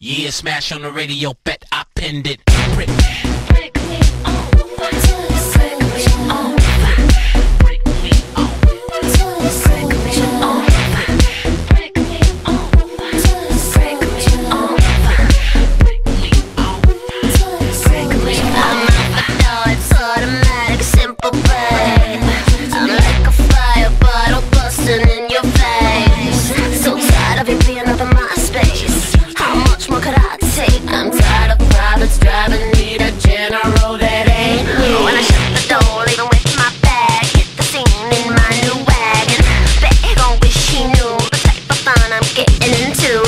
Yeah, smash on the radio, bet I pinned it. Privates driving, need a general that ain't me. When I shut the door, leaving with my bag, hit the scene in my new wagon. Bet he gon' wish he knew the type of fun I'm getting into.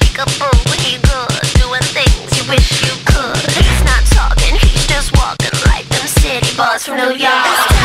Pick up Peekaboo, he good, doing things you wish you could. He's not talking, he's just walking like them city boys from New York.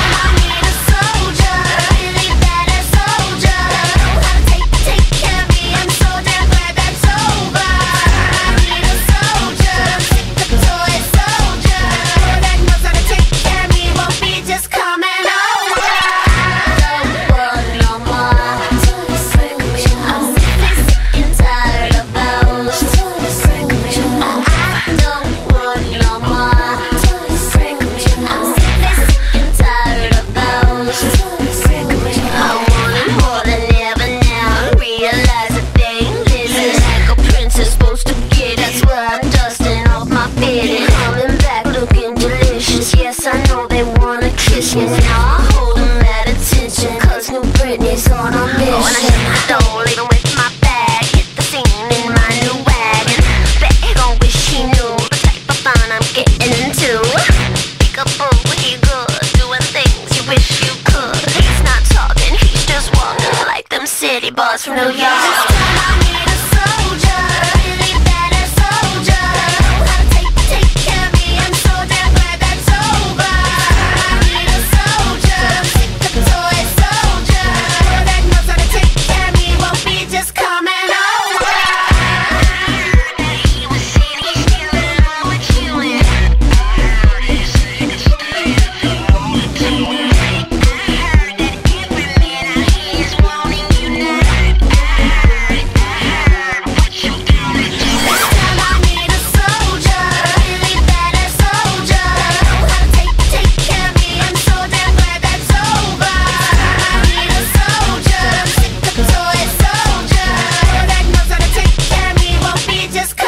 Wanna. Now I hold them at attention. Cause new Britney's on a mission. When I shut the door, leaving with my bag. Hit the scene in my new wagon. Bet gon' wish he knew the type of fun I'm getting into. Pick up Peekaboo, he good, doing things you wish you could. He's not talking, he's just walking like them city boys from New York. just